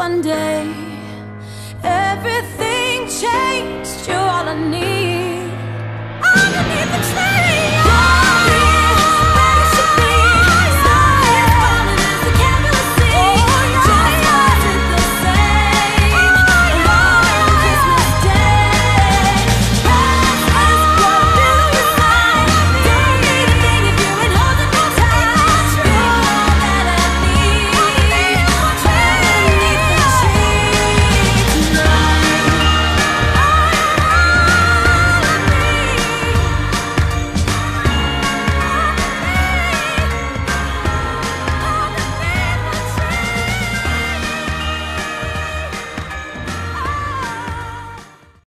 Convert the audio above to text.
one day.